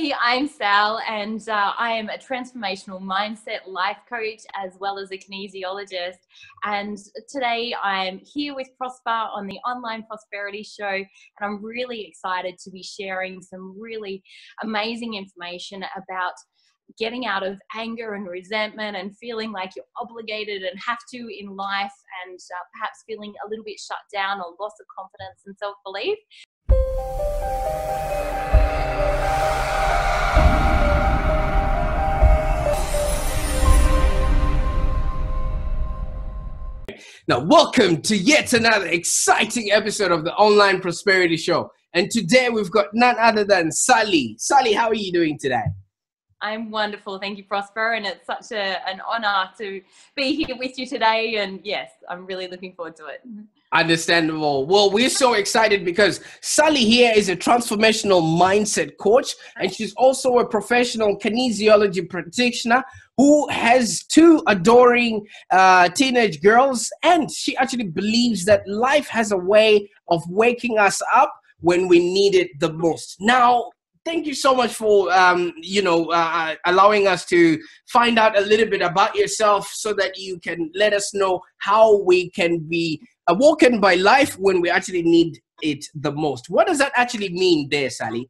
Hey, I'm Sal, and uh, I am a transformational mindset life coach as well as a kinesiologist. And today I'm here with Prosper on the Online Prosperity Show, and I'm really excited to be sharing some really amazing information about getting out of anger and resentment and feeling like you're obligated and have to in life and uh, perhaps feeling a little bit shut down or loss of confidence and self belief. Now, welcome to yet another exciting episode of the Online Prosperity Show. And today we've got none other than Sally. Sally, how are you doing today? I'm wonderful. Thank you, Prosper. And it's such a, an honor to be here with you today. And yes, I'm really looking forward to it. Understandable. Well, we're so excited because Sally here is a transformational mindset coach, and she's also a professional kinesiology practitioner who has two adoring uh, teenage girls. And she actually believes that life has a way of waking us up when we need it the most. Now, thank you so much for um, you know uh, allowing us to find out a little bit about yourself so that you can let us know how we can be awoken by life when we actually need it the most what does that actually mean there sally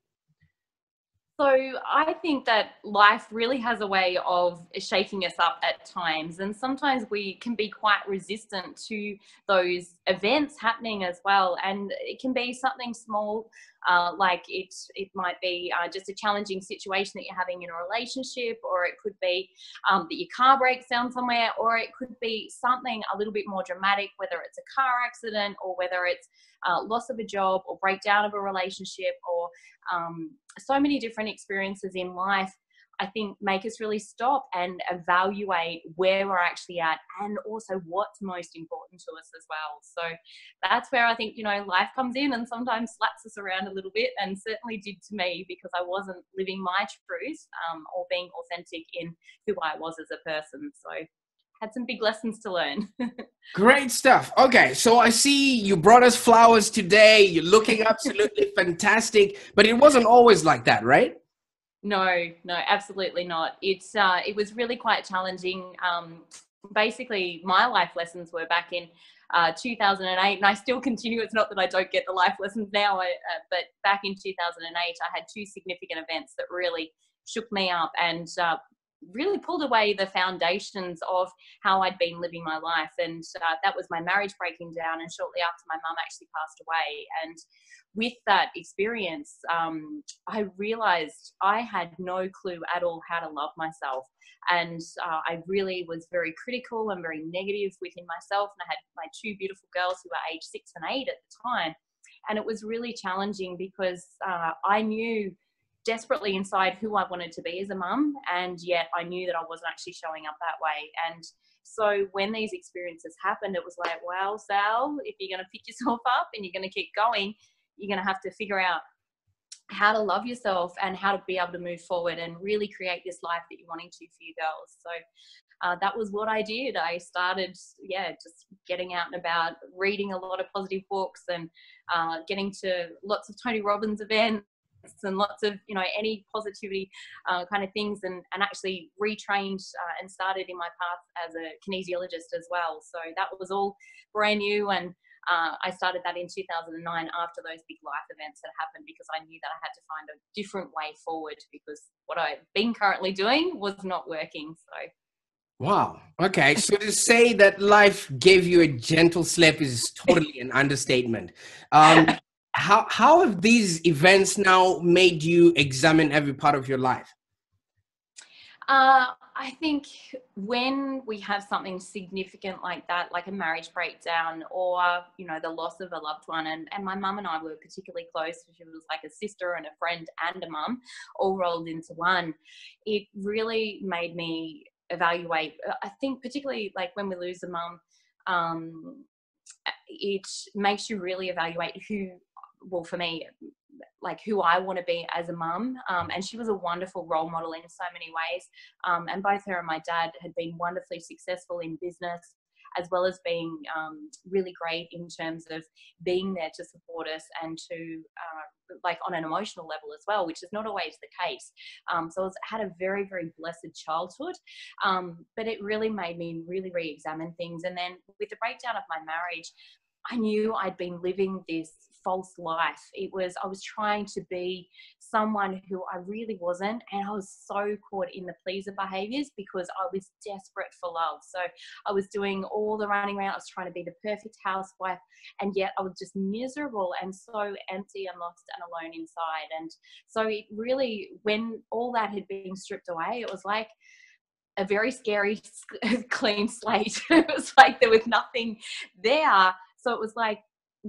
so I think that life really has a way of shaking us up at times, and sometimes we can be quite resistant to those events happening as well. And it can be something small, uh, like it it might be uh, just a challenging situation that you're having in a relationship, or it could be um, that your car breaks down somewhere, or it could be something a little bit more dramatic, whether it's a car accident or whether it's uh, loss of a job or breakdown of a relationship or um, so many different experiences in life I think make us really stop and evaluate where we're actually at and also what's most important to us as well. So that's where I think, you know, life comes in and sometimes slaps us around a little bit and certainly did to me because I wasn't living my truth um, or being authentic in who I was as a person. So had some big lessons to learn. Great stuff. Okay, so I see you brought us flowers today. You're looking absolutely fantastic, but it wasn't always like that, right? No, no, absolutely not. It's uh, it was really quite challenging. Um, basically, my life lessons were back in uh, 2008, and I still continue. It's not that I don't get the life lessons now, I, uh, but back in 2008, I had two significant events that really shook me up and uh, really pulled away the foundations of how I'd been living my life. And uh, that was my marriage breaking down. And shortly after, my mum actually passed away. And with that experience, um, I realized I had no clue at all how to love myself. And uh, I really was very critical and very negative within myself. And I had my two beautiful girls who were age six and eight at the time. And it was really challenging because uh, I knew desperately inside who I wanted to be as a mum, and yet I knew that I wasn't actually showing up that way. And so when these experiences happened, it was like, well, Sal, if you're going to pick yourself up and you're going to keep going, you're going to have to figure out how to love yourself and how to be able to move forward and really create this life that you're wanting to for your girls. So uh, that was what I did. I started, yeah, just getting out and about, reading a lot of positive books and uh, getting to lots of Tony Robbins events and lots of you know any positivity uh, kind of things and, and actually retrained uh, and started in my path as a kinesiologist as well so that was all brand new and uh, I started that in 2009 after those big life events had happened because I knew that I had to find a different way forward because what I've been currently doing was not working. So, wow. Okay. So to say that life gave you a gentle slap is totally an understatement. Um, how how have these events now made you examine every part of your life? Uh, I think when we have something significant like that, like a marriage breakdown or, you know, the loss of a loved one, and, and my mum and I were particularly close, she was like a sister and a friend and a mum all rolled into one, it really made me evaluate. I think, particularly like when we lose a mum, um, it makes you really evaluate who well for me like who I want to be as a mum. Um, and she was a wonderful role model in so many ways. Um, and both her and my dad had been wonderfully successful in business. as well as being um, really great in terms of being there to support us and to uh, like on an emotional level as well, which is not always the case. Um, so I had a very, very blessed childhood, um, but it really made me really re-examine things. And then with the breakdown of my marriage, I knew I'd been living this false life. It was, I was trying to be someone who I really wasn't. And I was so caught in the pleaser behaviors because I was desperate for love. So I was doing all the running around. I was trying to be the perfect housewife. And yet I was just miserable and so empty and lost and alone inside. And so it really, when all that had been stripped away, it was like, a very scary clean slate. it was like there was nothing there. So it was like,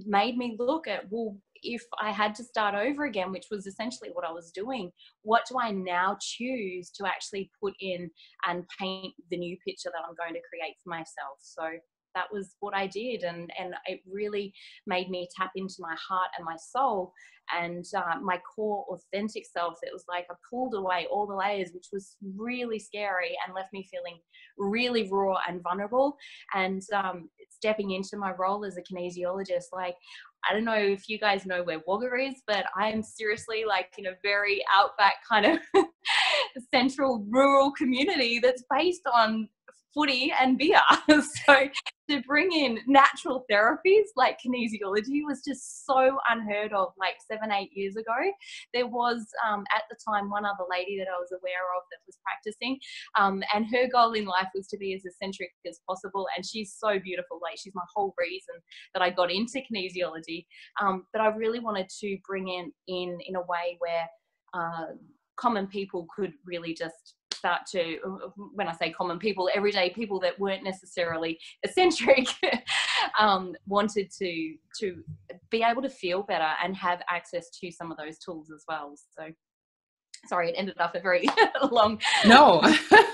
made me look at, well, if I had to start over again, which was essentially what I was doing, what do I now choose to actually put in and paint the new picture that I'm going to create for myself? So that was what I did, and and it really made me tap into my heart and my soul and uh, my core authentic self. It was like I pulled away all the layers, which was really scary and left me feeling really raw and vulnerable. And um, stepping into my role as a kinesiologist, like I don't know if you guys know where Wagga is, but I am seriously like in a very outback kind of central rural community that's based on footy and beer. so to bring in natural therapies like kinesiology was just so unheard of like seven, eight years ago. There was um, at the time one other lady that I was aware of that was practicing, um, and her goal in life was to be as eccentric as possible. And she's so beautiful, like she's my whole reason that I got into kinesiology. Um, but I really wanted to bring in in in a way where uh, common people could really just start to when i say common people everyday people that weren't necessarily eccentric um, wanted to to be able to feel better and have access to some of those tools as well. So sorry it ended up a very long no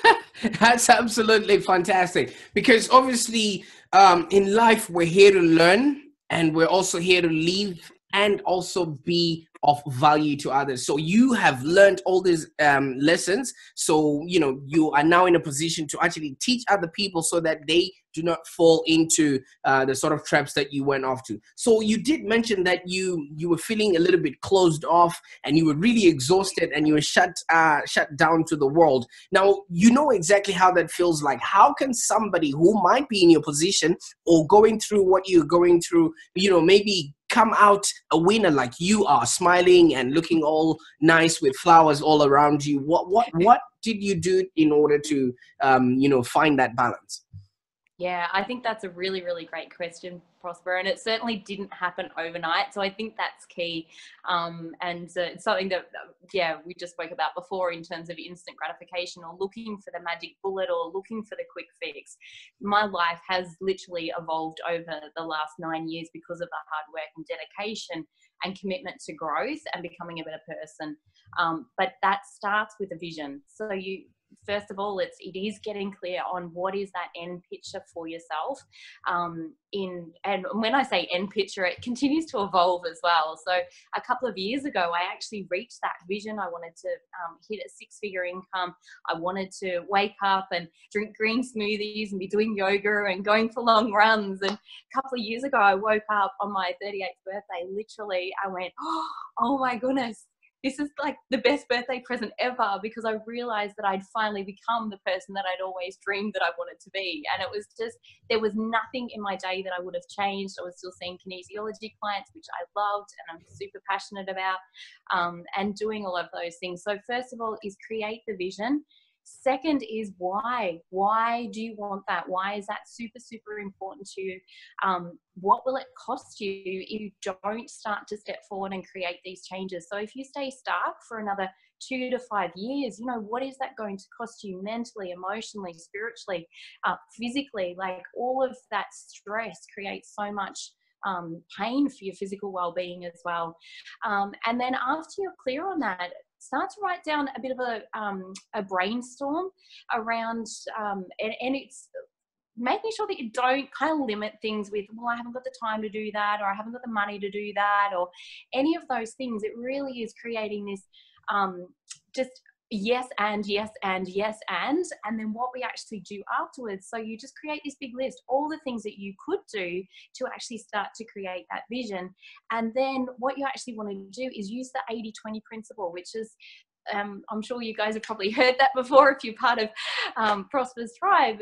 that's absolutely fantastic because obviously um, in life we're here to learn and we're also here to live and also be of value to others. So you have learned all these um, lessons. So, you know, you are now in a position to actually teach other people so that they do not fall into uh, the sort of traps that you went off to. So you did mention that you you were feeling a little bit closed off and you were really exhausted and you were shut uh, shut down to the world. Now you know exactly how that feels like. How can somebody who might be in your position or going through what you're going through, you know, maybe come out a winner like you are, smiling and looking all nice with flowers all around you? What what what did you do in order to um, you know find that balance? Yeah, I think that's a really, really great question, Prosper, and it certainly didn't happen overnight. So I think that's key, um, and uh, it's something that, yeah, we just spoke about before in terms of instant gratification or looking for the magic bullet or looking for the quick fix. My life has literally evolved over the last nine years because of the hard work and dedication and commitment to growth and becoming a better person. Um, but that starts with a vision. So you first of all, it's it is getting clear on what is that end picture for yourself. Um, in and when I say end picture, it continues to evolve as well. So a couple of years ago, I actually reached that vision. I wanted to um, hit a six-figure income. I wanted to wake up and drink green smoothies and be doing yoga and going for long runs. And a couple of years ago, I woke up on my 38th birthday. Literally, I went, "Oh my goodness!" This is like the best birthday present ever because I realized that I'd finally become the person that I'd always dreamed that I wanted to be. And it was just, there was nothing in my day that I would have changed. I was still seeing kinesiology clients, which I loved and I'm super passionate about, um, and doing all of those things. So, first of all, is create the vision Second is why. Why do you want that? Why is that super, super important to you? Um, what will it cost you if you don't start to step forward and create these changes? So if you stay stuck for another two to five years, you know, what is that going to cost you mentally, emotionally, spiritually, uh, physically? Like all of that stress creates so much um, pain for your physical well-being as well. Um, and then after you're clear on that, start to write down a bit of a, um, a brainstorm around, um, and, and it's making sure that you don't kind of limit things with, well, I haven't got the time to do that, or I haven't got the money to do that, or any of those things. It really is creating this um, just yes and yes and yes and and then what we actually do afterwards. So you just create this big list all the things that you could do to actually start to create that vision. And then what you actually want to do is use the 80 20 principle which is um, I'm sure you guys have probably heard that before if you're part of um, Prosperous Thrive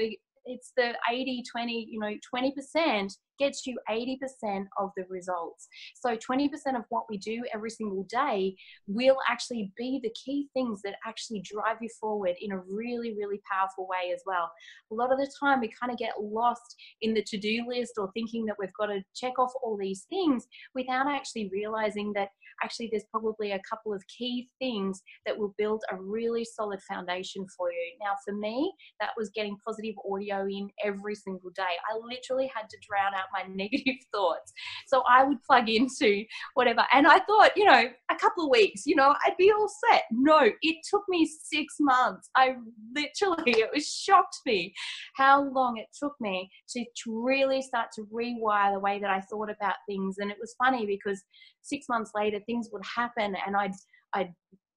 it's the 80 20 you know 20% gets you 80% of the results so 20% of what we do every single day will actually be the key things that actually drive you forward in a really really powerful way as well a lot of the time we kind of get lost in the to-do list or thinking that we've got to check off all these things without actually realizing that actually there's probably a couple of key things that will build a really solid foundation for you. Now, for me, that was getting positive audio in every single day. I literally had to drown out my negative thoughts. So I would plug into whatever. And I thought, you know, a couple of weeks, you know, I'd be all set. No, it took me six months. I literally, it was shocked me how long it took me to really start to rewire the way that I thought about things. And it was funny because six months later things would happen and I'd I'd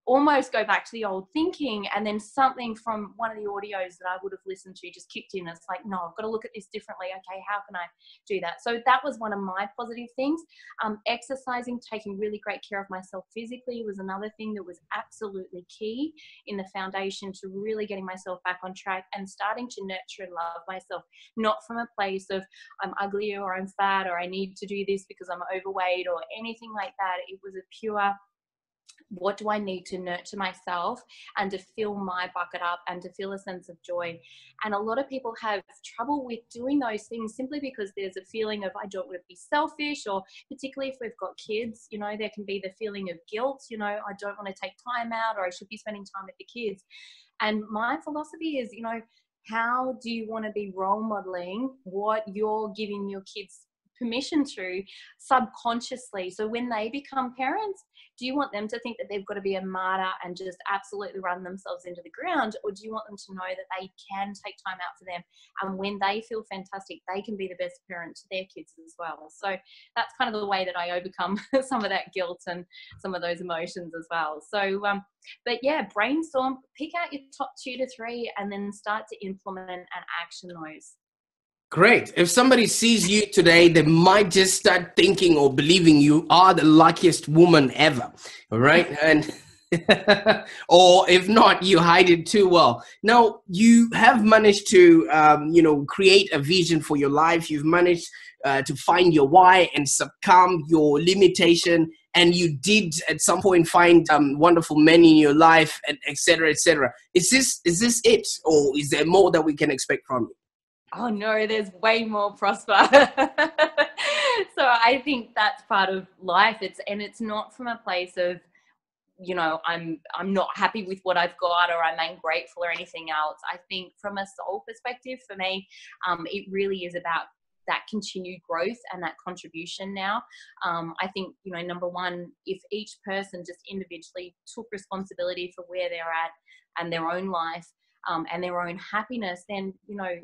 almost go back to the old thinking and then something from one of the audios that I would have listened to just kicked in. It's like, no, I've got to look at this differently. Okay, how can I do that? So that was one of my positive things. Um, exercising, taking really great care of myself physically was another thing that was absolutely key in the foundation to really getting myself back on track and starting to nurture and love myself, not from a place of I'm ugly or I'm fat or I need to do this because I'm overweight or anything like that. It was a pure what do I need to nurture myself and to fill my bucket up and to feel a sense of joy. And a lot of people have trouble with doing those things simply because there's a feeling of I don't want to be selfish, or particularly if we've got kids, you know, there can be the feeling of guilt, you know, I don't want to take time out or I should be spending time with the kids. And my philosophy is, you know, how do you want to be role modeling what you're giving your kids permission to subconsciously. So when they become parents, do you want them to think that they've got to be a martyr and just absolutely run themselves into the ground? Or do you want them to know that they can take time out for them? And when they feel fantastic, they can be the best parent to their kids as well. So that's kind of the way that I overcome some of that guilt and some of those emotions as well. So, um, but yeah, brainstorm, pick out your top two to three, and then start to implement and action those. Great. If somebody sees you today, they might just start thinking or believing you are the luckiest woman ever. All right. And or if not, you hide it too well. Now you have managed to, um, you know, create a vision for your life. You've managed uh, to find your why and succumb your limitation. And you did at some point find um, wonderful men in your life, and etc. etc. Is this is this it, or is there more that we can expect from you? Oh no, there's way more prosper. so I think that's part of life. It's and it's not from a place of you know i'm i'm not happy with what i've got or i'm ungrateful or anything else i think from a soul perspective for me um, it really is about that continued growth and that contribution now um, i think you know number one if each person just individually took responsibility for where they're at and their own life um, and their own happiness then you know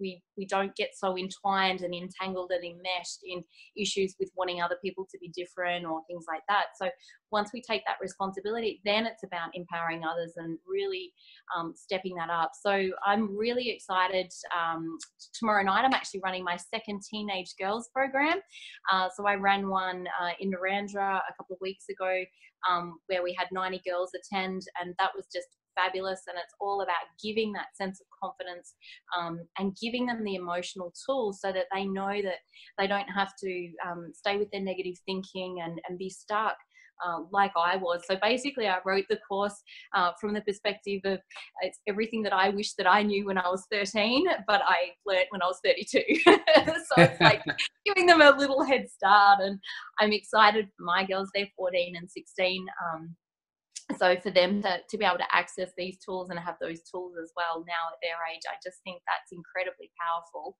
we we don't get so entwined and entangled and enmeshed in issues with wanting other people to be different or things like that. So once we take that responsibility then it's about empowering others and really um, stepping that up. So i'm really excited um, tomorrow night i'm actually running my second teenage girls program. Uh, so i ran one uh, in Narrandera a couple of weeks ago um, where we had 90 girls attend and that was just fabulous and it's all about giving that sense of confidence um, and giving them the emotional tools so that they know that they don't have to um, stay with their negative thinking and, and be stuck uh, like I was. So basically, I wrote the course uh, from the perspective of it's everything that I wish that I knew when I was 13, but I learned when I was 32. so it's like giving them a little head start. And I'm excited for my girls, they're 14 and 16. Um, so for them to, to be able to access these tools and have those tools as well now at their age i just think that's incredibly powerful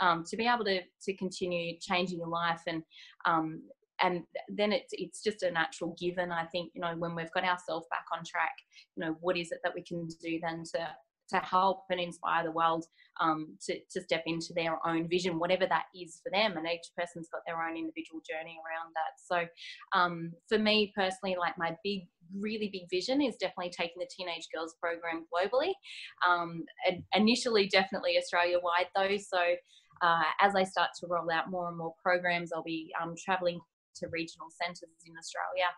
um, to be able to to continue changing your life and um, and then it's it's just a natural given i think you know when we've got ourselves back on track you know what is it that we can do then to to help and inspire the world um, to, to step into their own vision, whatever that is for them. And each person's got their own individual journey around that. So um, for me personally, like my big, really big vision is definitely taking the Teenage Girls program globally. Um, and initially, definitely Australia wide though. So uh, as I start to roll out more and more programs, I'll be um, traveling to regional centres in Australia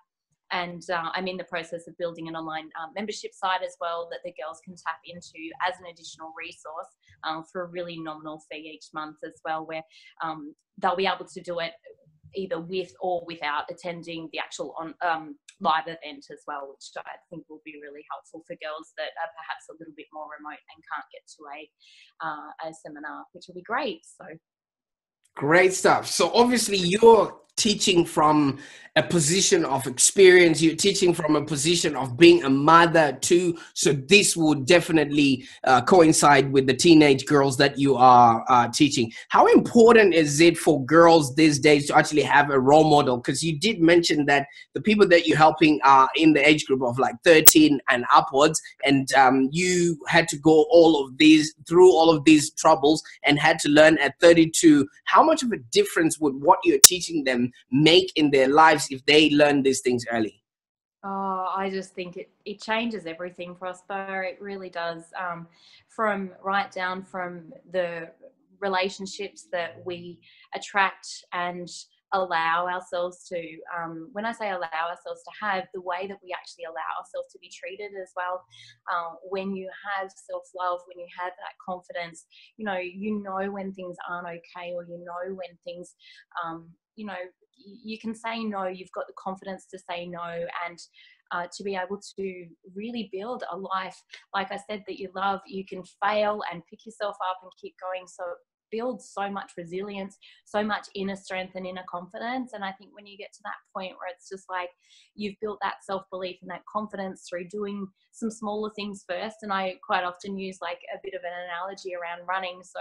and uh, I'm in the process of building an online um, membership site as well that the girls can tap into as an additional resource um, for a really nominal fee each month as well, where um, they'll be able to do it either with or without attending the actual on um, live event as well, which I think will be really helpful for girls that are perhaps a little bit more remote and can't get to a uh, a seminar, which will be great. So. Great stuff. So obviously you're teaching from a position of experience. You're teaching from a position of being a mother too. So this would definitely uh, coincide with the teenage girls that you are uh, teaching. How important is it for girls these days to actually have a role model? Because you did mention that the people that you're helping are in the age group of like 13 and upwards. And um, you had to go all of these through all of these troubles and had to learn at 32 how much of a difference would what you're teaching them make in their lives if they learn these things early? Oh, I just think it, it changes everything, Prosper. It really does. Um, from right down from the relationships that we attract and allow ourselves to, um, when I say allow ourselves to have, the way that we actually allow ourselves to be treated as well. Um, when you have self love, when you have that confidence, you know, you know when things aren't okay, or you know when things, um, you know, you can say no you've got the confidence to say no and uh, to be able to really build a life like i said that you love you can fail and pick yourself up and keep going so builds so much resilience, so much inner strength and inner confidence. And I think when you get to that point where it's just like you've built that self belief and that confidence through doing some smaller things first. And I quite often use like a bit of an analogy around running. So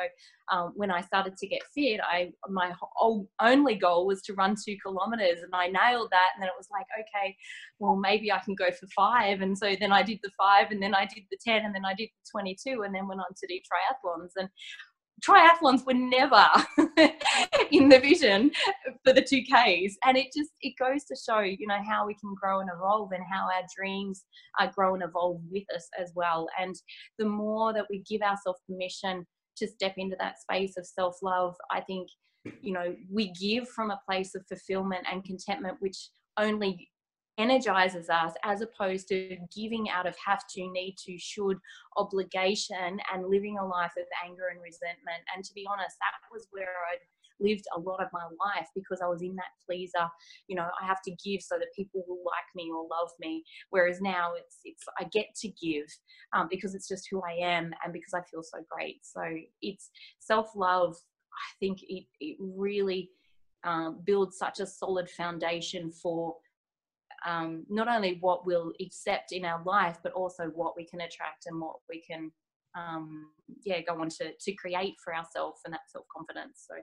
um, when I started to get fit, I my only goal was to run two kilometers, and I nailed that. And then it was like, okay, well maybe I can go for five. And so then I did the five, and then I did the ten, and then I did the twenty-two, and then went on to do triathlons. And triathlons were never in the vision for the 2ks and it just it goes to show you know how we can grow and evolve and how our dreams uh, grow and evolve with us as well. And the more that we give ourselves permission to step into that space of self-love i think you know we give from a place of fulfillment and contentment which only energizes us as opposed to giving out of have to, need to, should, obligation, and living a life of anger and resentment. And to be honest, that was where I lived a lot of my life because I was in that pleaser. You know, I have to give so that people will like me or love me. Whereas now it's it's I get to give um, because it's just who I am and because I feel so great. So it's self love. I think it it really um, builds such a solid foundation for um, not only what we'll accept in our life, but also what we can attract and what we can, um, yeah, go on to, to create for ourselves and that self confidence. So.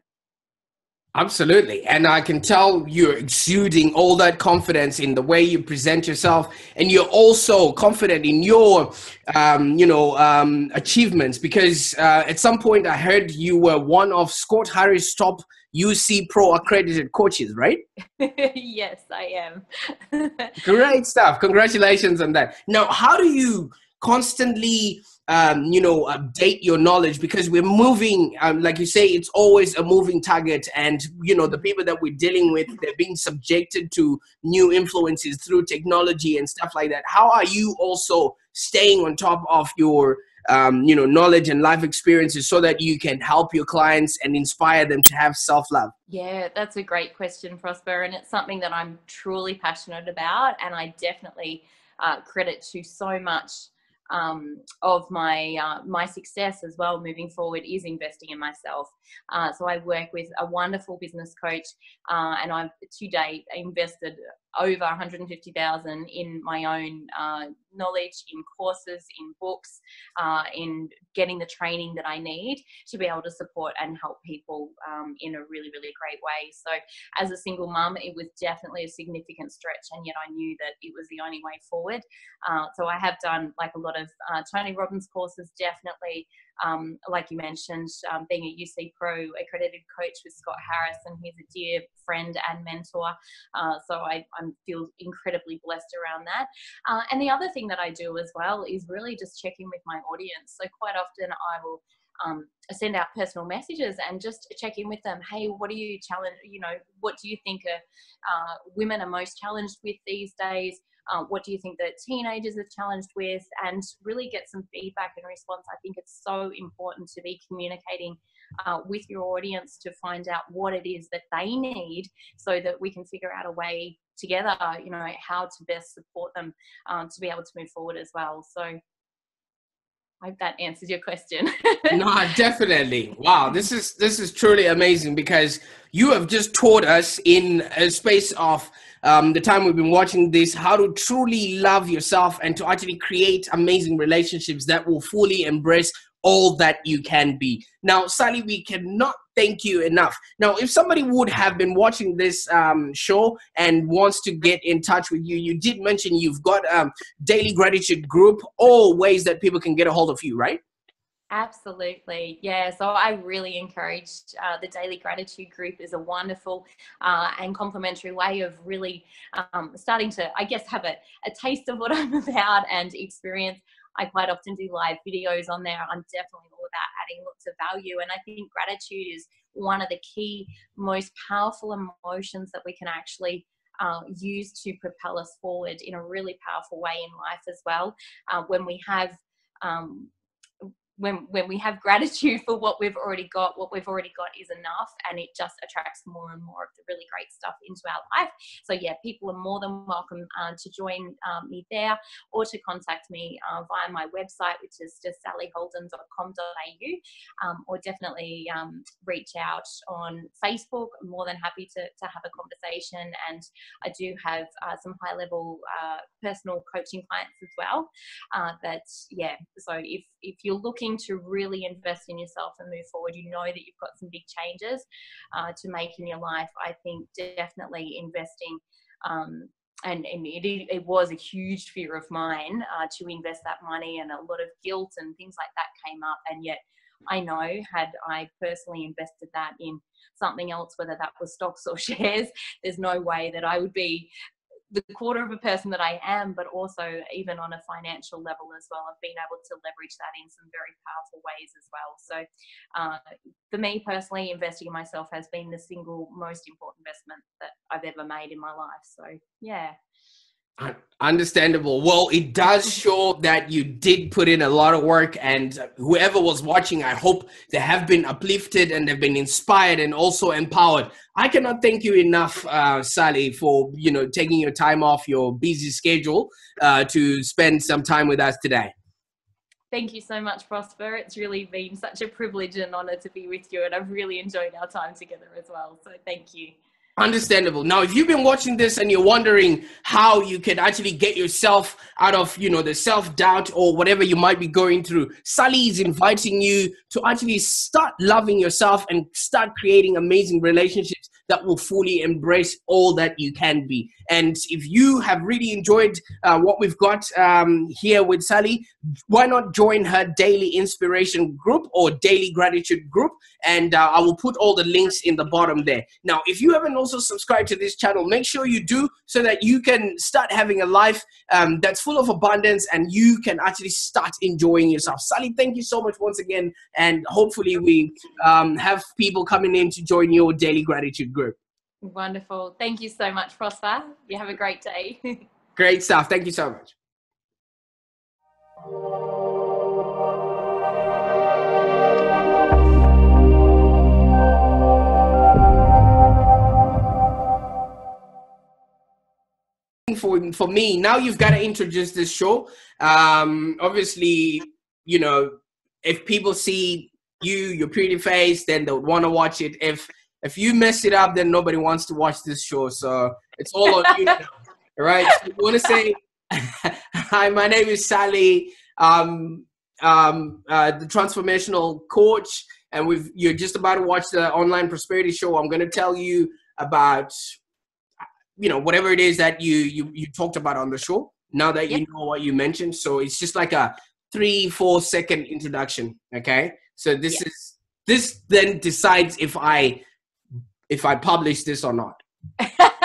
Absolutely. And I can tell you're exuding all that confidence in the way you present yourself. And you're also confident in your, um, you know, um, achievements because uh, at some point I heard you were one of Scott Harris' top UC Pro accredited coaches, right? yes, I am. Great stuff. Congratulations on that. Now, how do you constantly um, you know update your knowledge because we're moving um, like you say it's always a moving target and you know the people that we're dealing with they're being subjected to new influences through technology and stuff like that how are you also staying on top of your um, you know knowledge and life experiences so that you can help your clients and inspire them to have self-love yeah that's a great question prosper and it's something that i'm truly passionate about and i definitely uh, credit to so much um, of my uh, my success as well moving forward is investing in myself. Uh, so I work with a wonderful business coach, uh, and I've to date invested over 150,000 in my own uh, knowledge, in courses, in books, uh, in getting the training that I need to be able to support and help people um, in a really, really great way. So, as a single mum, it was definitely a significant stretch, and yet I knew that it was the only way forward. Uh, so, I have done like a lot of uh, Tony Robbins courses, definitely um, like you mentioned, um, being a UC Pro accredited coach with Scott Harris, and he's a dear friend and mentor. Uh, so I, I, feel incredibly blessed around that. Uh, and the other thing that I do as well is really just checking with my audience. So quite often I will um, send out personal messages and just check in with them. Hey, what are you challenged? You know, what do you think are, uh, women are most challenged with these days? Um, what do you think that teenagers are challenged with? And really get some feedback and response. I think it's so important to be communicating uh, with your audience to find out what it is that they need so that we can figure out a way together, you know, how to best support them um, to be able to move forward as well. So I hope that answers your question. no, definitely. Wow, this is this is truly amazing because you have just taught us in a space of um, the time we've been watching this how to truly love yourself and to actually create amazing relationships that will fully embrace all that you can be. Now, Sally, we cannot thank you enough. Now, if somebody would have been watching this um, show and wants to get in touch with you, you did mention you've got um, daily gratitude group, all ways that people can get a hold of you, right? Absolutely. Yeah. So I really encouraged uh, the Daily Gratitude Group is a wonderful uh, and complimentary way of really um, starting to, I guess, have a, a taste of what I'm about and experience. I quite often do live videos on there. I'm definitely lots of value. And I think gratitude is one of the key, most powerful emotions that we can actually uh, use to propel us forward in a really powerful way in life as well. Uh, when we have um, when when we have gratitude for what we've already got what we've already got is enough and it just attracts more and more of the really great stuff into our life. So yeah people are more than welcome uh, to join um, me there or to contact me uh, via my website which is just sallyholden.com.au um, or definitely um, reach out on facebook. I'm more than happy to, to have a conversation and i do have uh, some high level uh, personal coaching clients as well uh, that yeah so if if you're looking to really invest in yourself and move forward, you know that you've got some big changes uh, to make in your life, I think definitely investing. Um, and, and it, it was a huge fear of mine uh, to invest that money, and a lot of guilt and things like that came up. And yet, I know had I personally invested that in something else, whether that was stocks or shares, there's no way that I would be the quarter of a person that I am, but also even on a financial level as well. I've been able to leverage that in some very powerful ways as well. So, uh, for me personally, investing in myself has been the single most important investment that I've ever made in my life. So, yeah. Understandable. Well, it does show that you did put in a lot of work, and whoever was watching, I hope they have been uplifted and they've been inspired and also empowered. I cannot thank you enough, uh, Sally, for you know taking your time off your busy schedule uh, to spend some time with us today. Thank you so much, Prosper. It's really been such a privilege and honor to be with you, and I've really enjoyed our time together as well. So, thank you. Understandable. Now, if you've been watching this and you're wondering how you can actually get yourself out of, you know, the self-doubt or whatever you might be going through, Sally is inviting you to actually start loving yourself and start creating amazing relationships that will fully embrace all that you can be. And if you have really enjoyed uh, what we've got um, here with Sally, why not join her daily inspiration group or daily gratitude group? And uh, I will put all the links in the bottom there. Now, if you haven't also subscribed to this channel, make sure you do so that you can start having a life um, that's full of abundance and you can actually start enjoying yourself. Sally, thank you so much once again. And hopefully, we um, have people coming in to join your daily gratitude group. Wonderful. Thank you so much, Prosper. You have a great day. great stuff. Thank you so much. For, for me now you've got to introduce this show um obviously you know if people see you your pretty face then they'll want to watch it if If you mess it up, then nobody wants to watch this show. So it's all on you now. Right. So you want to say, hi, my name is Sally, um, um, uh, the transformational coach, and we've you're just about to watch the online prosperity show. I'm going to tell you about, you know, whatever it is that you you you talked about on the show. Now that yep. you know what you mentioned, so it's just like a three four second introduction. Okay, so this yep. is this then decides if I if I publish this or not.